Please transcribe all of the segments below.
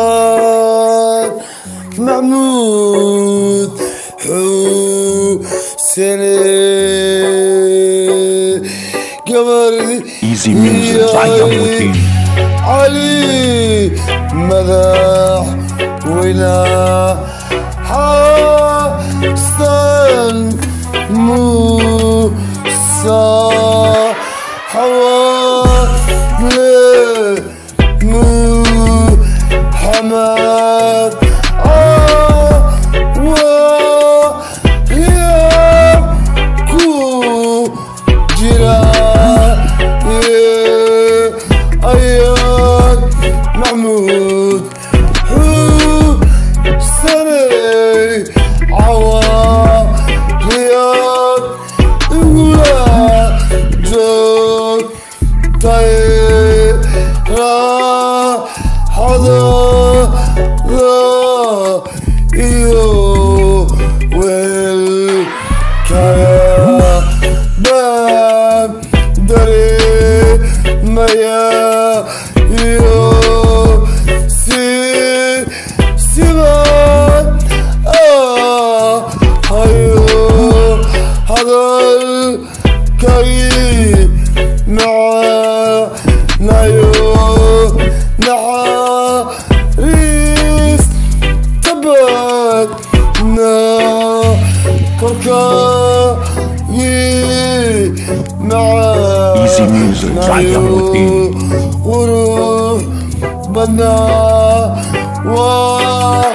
عياد محمود حسين قمر Easy music, Ayamuddin. علي مدح ولا هذا الكريم معانا يو نعريس تبتنا كركاي معانا Easy music, Ayamuddin. وروح بنا وعواد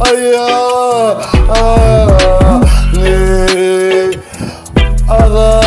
Aya, ne, ada,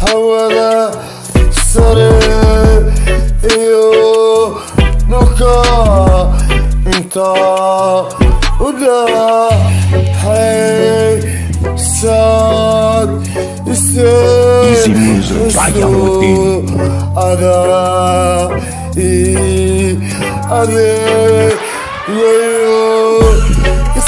havada, sarı, iyo, nuka, inta, uda, hey, sad, Easy music, like Ada, i, ade.